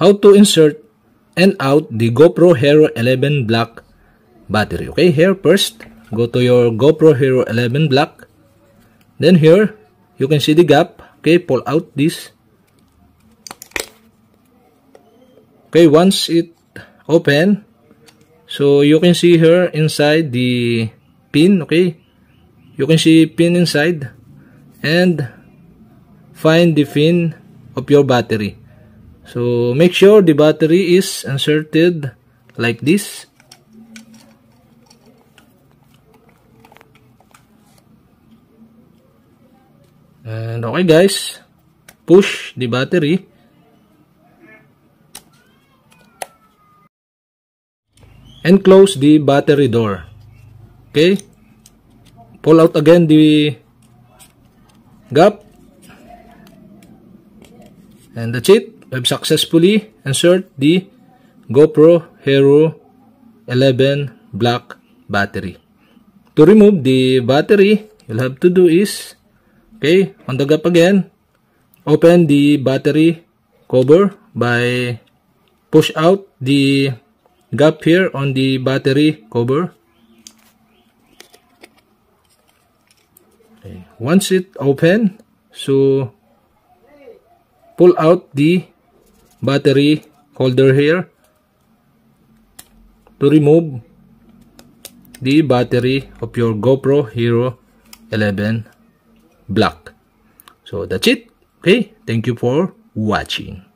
how to insert and out the GoPro Hero 11 Black battery. Okay, here first, go to your GoPro Hero 11 Black. Then here, you can see the gap. Okay, pull out this. Okay, once it open, so you can see here inside the pin, okay? You can see pin inside and find the pin of your battery. So make sure the battery is inserted like this. And okay guys, push the battery. And close the battery door. Okay? Pull out again the gap. And that's it. We've successfully insert the GoPro Hero 11 black battery. To remove the battery, you'll have to do is, okay, on the gap again, open the battery cover by push out the gap here on the battery cover. Okay. Once it open, so pull out the battery holder here to remove the battery of your GoPro Hero 11 Black. So that's it. Okay, thank you for watching.